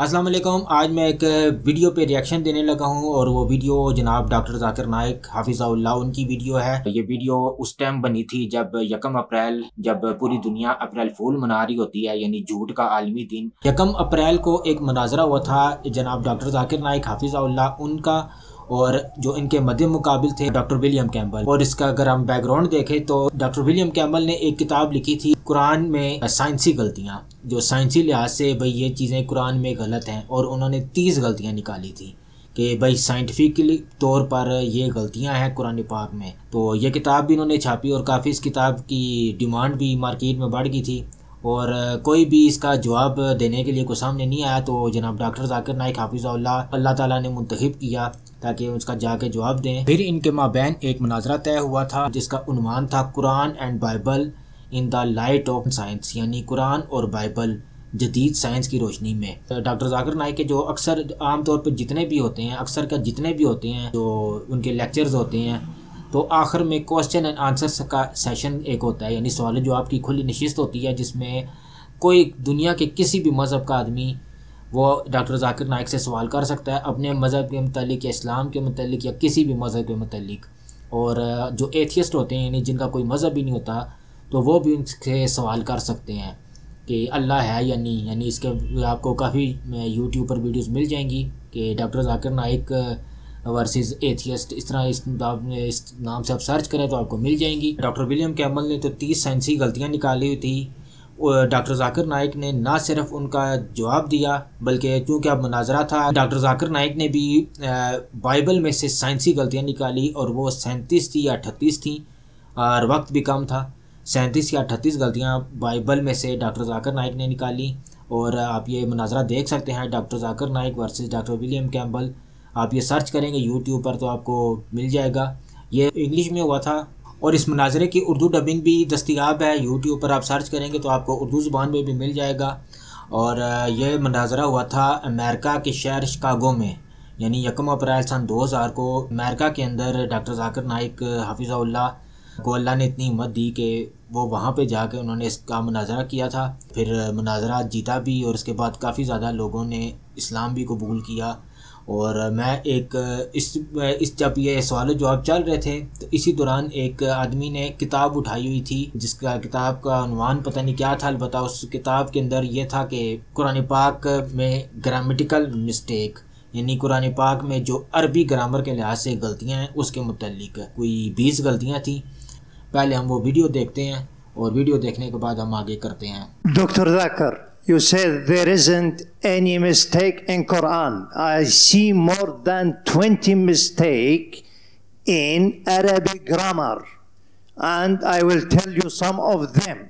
अस्सलाम वालेकुम आज मैं एक वीडियो पे रिएक्शन देने लगा हूँ और वो वीडियो जनाब डॉक्टर जाकिर नायक हाफिज़ाउल्ला उनकी वीडियो है। ये वीडियो उस टाइम बनी थी जब यकम अप्रैल, जब पूरी दुनिया अप्रैल फूल मना रही होती है, यानी झूठ का आलमी दिन। यकम अप्रैल को एक मनाजरा हुआ था जनाब डॉक्टर जाकिर नायक हाफिज़ाउल्ला उनका और जो इनके मध्य मुकाबिल थे, डॉक्टर विलियम कैम्बल और इसका अगर हम बैकग्राउंड देखें तो डॉक्टर विलियम कैम्बल ने एक किताब लिखी थी, कुरान में साइंसी गलतियाँ, जो साइंसी लिहाज से, भाई, ये चीज़ें कुरान में गलत हैं। और उन्होंने तीस गलतियाँ निकाली थी कि, भाई, साइंटिफिकली तौर पर ये गलतियाँ हैं कुरान पाक में। तो ये किताब भी इन्होंने छापी और काफ़ी इस किताब की डिमांड भी मार्केट में बढ़ गई थी। और कोई भी इसका जवाब देने के लिए कोई सामने नहीं आया तो जनाब डॉक्टर जाकिर नाइक हाफिज़ल्ला अल्लाह ताला ने मुंतखब किया। ताकि उसका जाके जवाब दें। फिर इनके माबैन एक मनाजरा तय हुआ था, जिसका उनवान था Quran and Bible in the light of science, यानी कुरान और बाइबल जदीद साइंस की रोशनी में। डॉक्टर जाकिर नाइक के जो अक्सर आमतौर पर जितने भी होते हैं, अक्सर का जितने भी होते हैं, जो उनके लेक्चर्स होते हैं तो आखिर में क्वेश्चन एंड आंसर का सेशन एक होता है, यानी सवाल जो आपकी खुली नशस्त होती है, जिसमें कोई दुनिया के किसी भी मज़हब का आदमी वो डॉक्टर जाकिर नाइक से सवाल कर सकता है अपने मज़हब के मतलब या इस्लाम के मतलब या किसी भी मज़हब के मतलब और जो एथियस्ट होते हैं यानी जिनका कोई मज़हब ही नहीं होता तो वो भी उनसे सवाल कर सकते हैं कि अल्लाह है या नहीं। यानी इसके आपको काफ़ी यूट्यूब पर वीडियोस मिल जाएँगी कि doctor Zakir Naik versus atheist इस तरह इस, इस नाम से आप सर्च करें तो आपको मिल जाएँगी। डॉक्टर विलियम कैमल ने तो तीस साइंसी गलतियाँ निकाली हुई थी। डॉक्टर जाकिर नाइक ने ना सिर्फ़ उनका जवाब दिया, बल्कि चूँकि अब मनाजरा था, डॉक्टर जाकिर नाइक ने भी बाइबल में से साइंसी गलतियाँ निकाली और वो सैंतीस थी या अट्ठतीस थी, और वक्त भी कम था। सैंतीस या अट्ठतीस गलतियाँ बाइबल में से डॉक्टर जाकिर नाइक ने निकाली, और आप ये मनाजरा देख सकते हैं doctor Zakir Naik versus doctor William Campbell आप ये सर्च करेंगे यूट्यूब पर तो आपको मिल जाएगा। ये इंग्लिश में हुआ था और इस मनाजरे की उर्दू डबिंग भी दस्तियाब है यूट्यूब पर आप सर्च करेंगे तो आपको उर्दू ज़ुबान में भी मिल जाएगा। और यह मनाजरा हुआ था अमेरिका के शहर शिकागो में, यानी यकम अप्रैल सन 2000 को। अमेरिका के अंदर डॉक्टर जाकिर नाइक हाफिज़ल्ला को अल्लाह ने इतनी हिम्मत दी कि वो वहाँ पे जाके उन्होंने इसका मुनाजरा किया था। फिर मुनाजरा जीता भी और उसके बाद काफ़ी ज़्यादा लोगों ने इस्लाम भी कबूल किया। और मैं एक, इस इस जब ये सवाल जवाब चल रहे थे तो इसी दौरान एक आदमी ने किताब उठाई हुई थी, जिसका किताब का अनुमान पता नहीं क्या था अलबत् उस किताब के अंदर ये था कि कुरान पाक में ग्रामेटिकल मिस्टेक यानी कुरान पाक में जो अरबी ग्रामर के लिहाज से गलतियाँ हैं, उसके मतलब कोई बीस गलतियाँ थी। पहले हम वो वीडियो देखते हैं और वीडियो देखने के बाद हम आगे करते हैं। डॉक्टर जाकर you said there isn't any mistake in Quran. I see more than 20 mistake in Arabic grammar. And I will tell you some of them.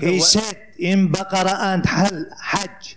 He said in Baqarah and Hajj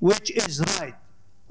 which is right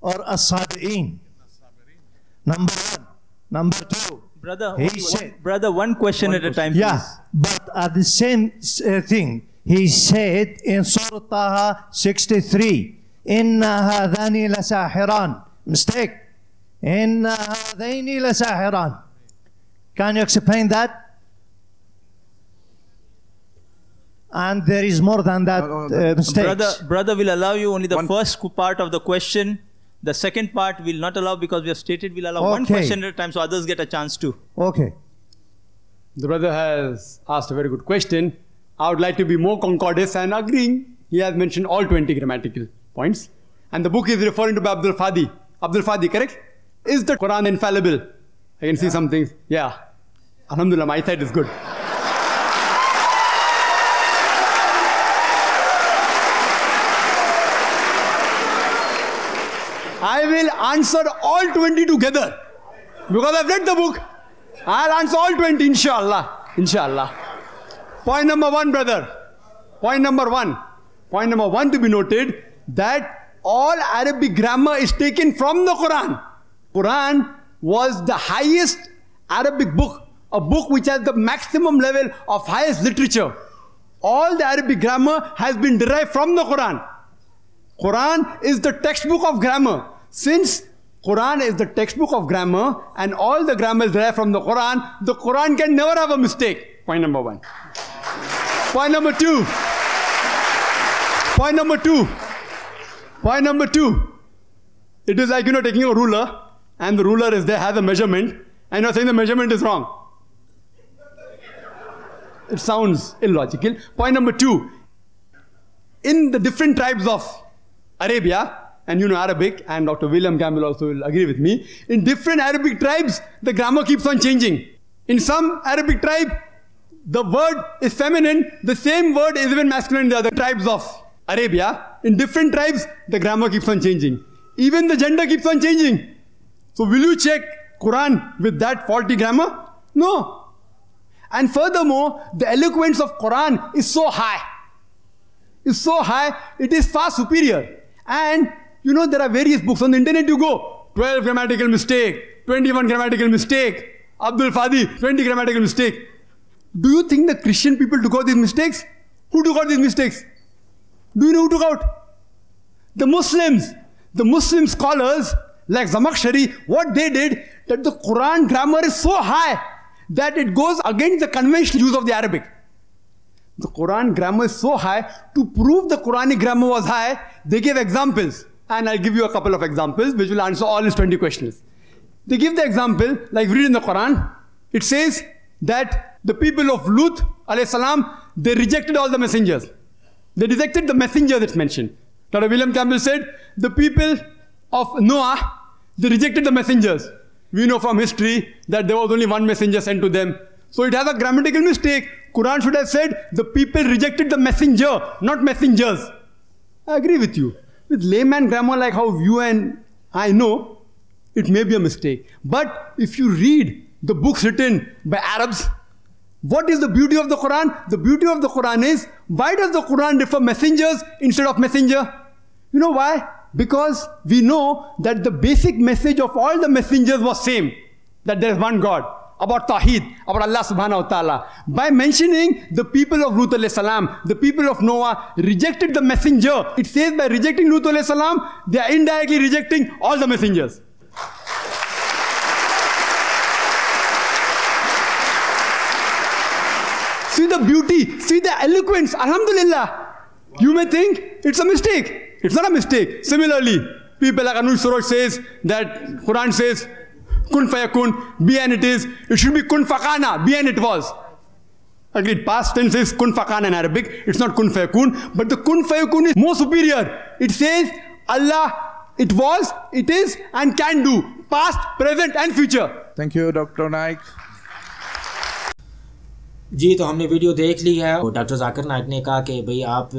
or as-sabi'in. Number one. Number two. Brother, he said, one, brother, one question one at a time. Yeah, but at the same uh, thing, he said in Surah Taha 63, Inna hadani lasahiran. Mistake. Inna hadaini lasahiran. Can you explain that? And there is more than that no, no, uh, mistakes. Brother, brother will allow you only the first part of the question the second part we will not allow because we have stated we'll allow okay. one question at a time so others get a chance to. Okay. The brother has asked a very good question. I would like to be more concordant and agreeing. He has mentioned all 20 grammatical points. And the book is referring to Abdul Fadi. Abdul Fadi, correct? Is the Quran infallible? I can yeah. see some things. Yeah. Alhamdulillah, my side is good. Will answer all 20 together. Because I've read the book. I'll answer all 20, inshallah. Inshallah. Point number one, brother. Point number one. Point number one to be noted that all Arabic grammar is taken from the Quran. Quran was the highest Arabic book, a book which has the maximum level of highest literature. All the Arabic grammar has been derived from the Quran. Quran is the textbook of grammar. Since Quran is the textbook of grammar and all the grammar is derived from the Quran. The Quran can never have a mistake. Point number one. Point number two. Point number two. Point number two. It is like, you know, taking a ruler and the ruler is there, has a measurement, and you're saying the measurement is wrong. It sounds illogical. Point number two. In the different tribes of Arabia, and you know Arabic, and Dr. William Campbell also will agree with me, in different Arabic tribes, the grammar keeps on changing. In some Arabic tribe, the word is feminine, the same word is even masculine in the other tribes of Arabia. In different tribes, the grammar keeps on changing. Even the gender keeps on changing. So will you check Quran with that faulty grammar? No. And furthermore, the eloquence of Quran is so high. It's so high, it is far superior. And you know, there are various books on the internet you go. 12 grammatical mistake, 21 grammatical mistake, Abdul Fadi, 20 grammatical mistake. Do you think the Christian people took out these mistakes? Who took out these mistakes? Do you know who took out? The Muslims. The Muslim scholars like Zamakhshari, what they did, that the Quran grammar is so high that it goes against the conventional use of the Arabic. The Quran grammar is so high, to prove the Quranic grammar was high, they gave examples. And I'll give you a couple of examples which will answer all his 20 questions. They give the example, like read in the Quran, it says that the people of Lut, salam, they rejected all the messengers. They rejected the messenger that's mentioned. Dr. William Campbell said, the people of Noah, they rejected the messengers. We know from history that there was only one messenger sent to them. So it has a grammatical mistake. Quran should have said, the people rejected the messenger, not messengers. I agree with you. With layman grammar like how you and I know, it may be a mistake. But if you read the books written by Arabs, what is the beauty of the Quran? The beauty of the Quran is, why does the Quran refer messengers instead of messenger? You know why? Because we know that the basic message of all the messengers was same, that there is one God about Tawheed, about Allah subhanahu wa ta'ala. By mentioning the people of Lut alayhi salam, the people of Noah rejected the messenger. It says by rejecting Lut alayhi salam, they are indirectly rejecting all the messengers. See the beauty, see the eloquence, alhamdulillah. You may think it's a mistake. It's not a mistake. Similarly, people like Anuj Suraj says that Quran says kun fayakun, be and it is. It should be kun fakana, be and it was. Agreed. Past tense is kun fakana in Arabic. It's not kun fayakun. But the kun fayakun is more superior. It says Allah, it was, it is, and can do. Past, present, and future. Thank you, Dr. Naik. जी तो हमने video देख ली है और doctor Zakir Naik ने कहा कि भाई आप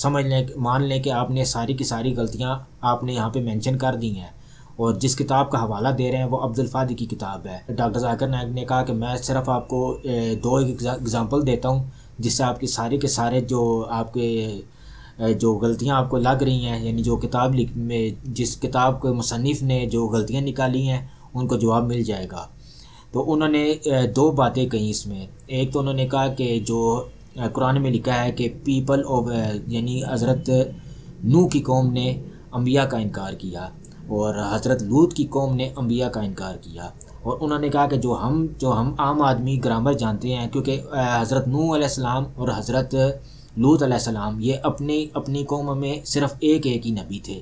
समझ लें मान लें कि आपने सारी की सारी गलतियाँ आपने यहाँ पे मेंशन कर दी हैं और जिस किताब का हवाला दे रहे हैं, वो अब्दुल फादी की किताब है। डॉक्टर जाकिर नायक ने कहा कि मैं सिर्फ़ आपको दो एग्ज़ाम्पल देता हूँ, जिससे आपकी सारे के सारे जो आपके जो गलतियाँ आपको लग रही हैं, यानी जो किताब लिख, में, जिस किताब के मुसनफ़ ने जो गलतियाँ निकाली हैं, उनको जवाब मिल जाएगा। तो उन्होंने दो बातें कही इसमें। एक तो उन्होंने कहा कि जो कुरान में लिखा है कि पीपल ऑफ़ यानी हज़रत नू की कौम ने अम्बिया का इनकार किया। और हज़रत लूत की कौम ने अम्बिया का इनकार किया। और उन्होंने कहा कि जो हम जो हम आम आदमी ग्रामर जानते हैं क्योंकि हज़रत नू अलैहिस्सलाम और हज़रत लूत अलैहिस्सलाम ये अपनी अपनी कौम में सिर्फ़ एक एक ही नबी थे।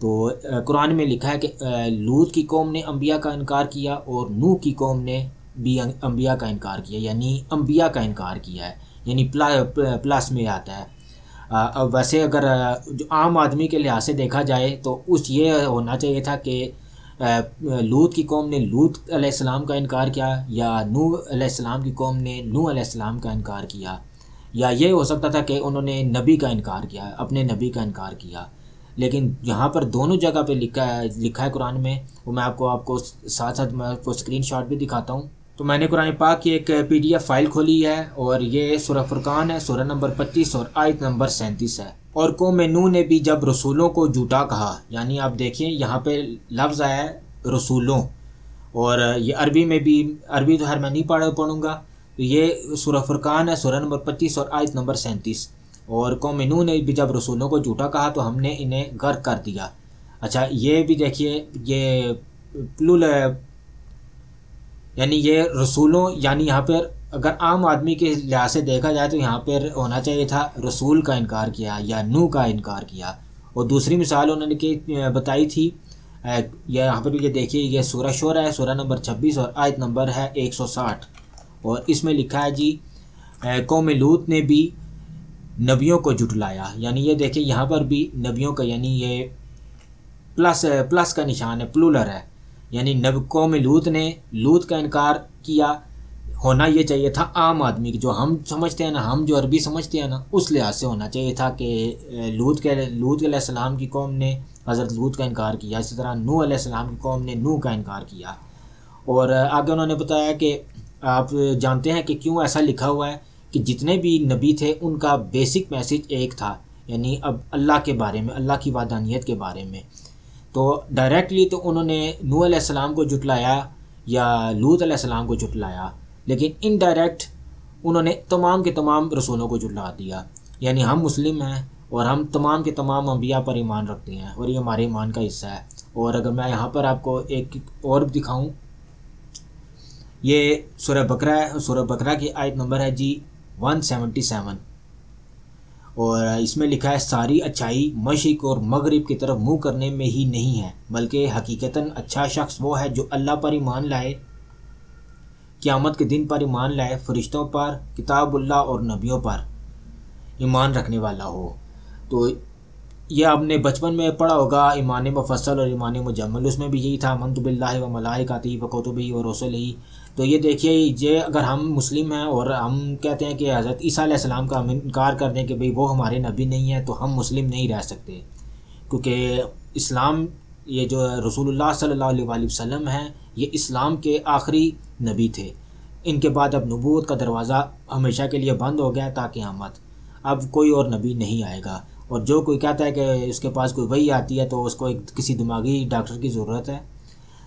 तो कुरान में लिखा है कि लूत की कौम ने अम्बिया का इनकार किया और नू की कौम ने भी अम्बिया का इनकार किया यानी अम्बिया का इनकार किया है यानी प्ला, प्लस में आता है। अब वैसे अगर जो आम आदमी के लिहाज से देखा जाए तो उस ये होना चाहिए था कि लूत की कौम ने लूत अलैहिस्सलाम का इनकार किया या नू अलैहिस्सलाम की कौम ने नू अलैहिस्सलाम का इनकार किया, या ये हो सकता था कि उन्होंने नबी का इनकार किया, अपने नबी का इनकार किया। लेकिन यहाँ पर दोनों जगह पे लिखा है लिखा है कुरान में, वो मैं आपको आपको साथ साथ मैं आपको स्क्रीन भी दिखाता हूँ। तो मैंने कुरान पाक की एक पीडीएफ फ़ाइल खोली है और ये सुरह फुरकान है, सुरह नंबर 25 और आयत नंबर सैंतीस है। और कौम नू ने भी जब रसूलों को झूठा कहा, यानी आप देखिए यहाँ पे लफ्ज़ आया है, रसूलों। और ये अरबी में भी, अरबी तो हर मैं नहीं पढ़, पढ़ूँगा। तो ये सुरह फुरकान है, सुरह नंबर पच्चीस और आयत नंबर सैंतीस। और कौम नू ने भी जब रसूलों को झूठा कहा तो हमने इन्हें गर्क कर दिया। अच्छा ये भी देखिए, ये यानी ये रसूलों, यानी यहाँ पर अगर आम आदमी के लिहाज से देखा जाए तो यहाँ पर होना चाहिए था रसूल का इनकार किया या नू का इनकार किया। और दूसरी मिसाल उन्होंने के बताई थी यह पर ये देखिए यह सूरह शोर है, सूरह नंबर 26 और आयत नंबर है 160 और इसमें लिखा है जी कौम लूत ने भी नबियों को जुटलाया। यानी ये देखिए, यहाँ पर भी नबियों का, यानी ये प्लस प्लस का निशान है प्लूलर है। यानी नब कौम लूत ने, लूत का इनकार किया, होना ये चाहिए था आम आदमी की, जो हम समझते हैं ना, हम जो अरबी समझते हैं ना, उस लिहाज से होना चाहिए था कि लूत के, लूत सलाम की कौम ने हज़रत लूत का इनकार किया, इसी तरह नू सलाम की कौम ने नू का इनकार किया। और आगे उन्होंने बताया कि आप जानते हैं कि क्यों ऐसा लिखा हुआ है कि जितने भी नबी थे, उनका बेसिक मैसेज एक था, यानी अब अल्लाह के बारे में, अल्लाह की वादानियत के बारे में। तो डायरेक्टली तो उन्होंने नू सलाम को जुटलाया या लूत सलाम को जुटलाया, लेकिन इनडायरेक्ट उन्होंने तमाम के तमाम रसूलों को जुटला दिया। यानी हम मुस्लिम हैं और हम तमाम के तमाम अम्बिया पर ईमान रखते हैं और ये हमारे ईमान का हिस्सा है। और अगर मैं यहाँ पर आपको एक और दिखाऊँ, ये सुरह बकरा है सूर्य बकरा की आयत नंबर है जी 177 और इसमें लिखा है, सारी अच्छाई मशरक़ और मगरब की तरफ़ मुँह करने में ही नहीं है, बल्कि हकीकता अच्छा शख्स वो है जो अल्लाह पर ईमान लाए, क़्यामत के दिन पर ईमान लाए, फरिश्तों पर किताबुल्ला और नबियों पर ईमान रखने वाला हो। तो यह आपने बचपन में पढ़ा होगा, ईमान मफसल और ईमान मुजमल उसमें भी यही था मंद बिल्ला व मलाइकाती व कतुबी और रसुल ही तो ये देखिए, ये अगर हम मुस्लिम हैं और हम कहते हैं कि हज़रत ईसा सलाम का हम इनकार कर दें कि भाई वो हमारे नबी नहीं है तो हम मुस्लिम नहीं रह सकते। क्योंकि इस्लाम, ये जो रसूलुल्लाह सल्लल्लाहु अलैहि वसल्लम हैं, ये इस्लाम के आखिरी नबी थे। इनके बाद अब नबूत का दरवाज़ा हमेशा के लिए बंद हो गया ताकि आमद। अब कोई और नबी नहीं आएगा। और जो कोई कहता है कि इसके पास कोई वही आती है तो उसको एक किसी दिमागी डॉक्टर की ज़रूरत है।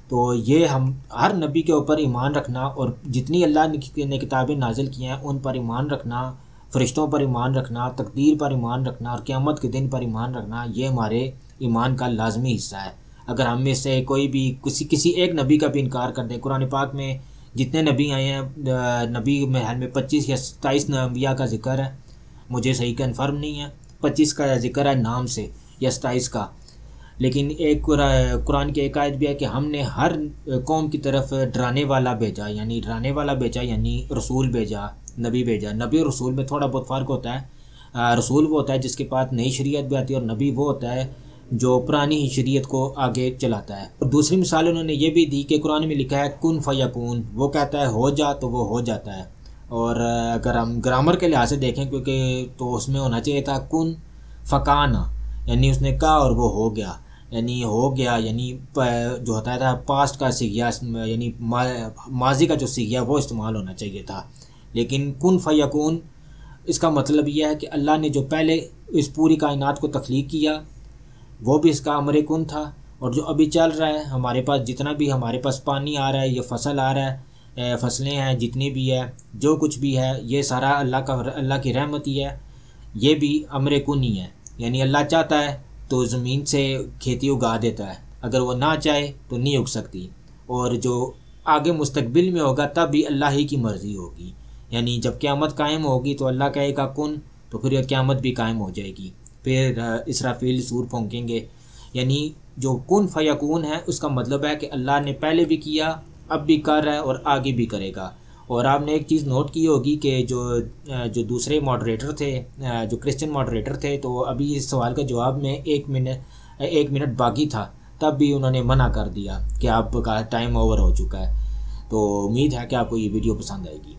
तो ये हम, हर नबी के ऊपर ईमान रखना और जितनी अल्लाह ने किताबें नाजिल की हैं, उन पर ईमान रखना, फ़रिश्तों पर ईमान रखना, तकदीर पर ईमान रखना और क़्यामत के दिन पर ईमान रखना, ये हमारे ईमान का लाजमी हिस्सा है। अगर हम में से कोई भी किसी किसी एक नबी का भी इनकार कर दें, कुरान पाक में जितने नबी आए हैं नबी महल में पच्चीस या सताईस नबिया का ज़िक्र है, मुझे सही कन्फर्म नहीं है, पच्चीस का ज़िक्र है नाम से या सताईस का। लेकिन एक कुरान की एक आयत भी है कि हमने हर कौम की तरफ़ डराने वाला भेजा, यानी डराने वाला भेजा, यानी रसूल भेजा, नबी भेजा। नबी और रसूल में थोड़ा बहुत फ़र्क होता है। रसूल वो होता है जिसके पास नई शरीयत भी आती है और नबी वो होता है जो पुरानी ही शरीयत को आगे चलाता है। और दूसरी मिसाल उन्होंने ये भी दी कि कुरान में लिखा है, कन फ़याकून वो कहता है, हो जा तो वो हो जाता है। और अगर हम ग्रामर के लिहाज से देखें, क्योंकि तो उसमें होना चाहिए था, कन फ़काना यानी उसने कहा और वो हो गया। यानी हो गया, यानी जो होता था पास्ट का सीखिया यानी माजी का जो सीखिया वो इस्तेमाल होना चाहिए था। लेकिन कन फ़यकून, इसका मतलब यह है कि अल्लाह ने जो पहले इस पूरी कायनात को तख्लीक किया, वो भी इसका अमर कन था। और जो अभी चल रहा है, हमारे पास जितना भी, हमारे पास पानी आ रहा है, ये फ़सल आ रहा है फ़सलें हैं, जितनी भी है, जो कुछ भी है, ये सारा अल्लाह का, अल्लाह की रहमत ही है, ये भी अमर कन ही है। यानी अल्लाह चाहता है तो ज़मीन से खेती उगा देता है। अगर वो ना चाहे तो नहीं उग सकती। और जो आगे मुस्तबिल में होगा, तब भी अल्लाह ही की मर्ज़ी होगी। यानी जब क़्यामत कायम होगी तो अल्लाह कहेगा, कन तो फिर यह क़्यामत भी कायम हो जाएगी। फिर इसराफील सूर फोंकेंगे। यानी जो कन फ़याकून है, उसका मतलब है कि अल्लाह ने पहले भी किया, अब भी कर रहा है और आगे भी करेगा। और आपने एक चीज़ नोट की होगी कि जो जो दूसरे मॉडरेटर थे जो क्रिश्चियन मॉडरेटर थे तो अभी इस सवाल का जवाब में एक मिनट एक मिनट बाकी था, तब भी उन्होंने मना कर दिया कि आपका टाइम ओवर हो चुका है। तो उम्मीद है कि आपको ये वीडियो पसंद आएगी।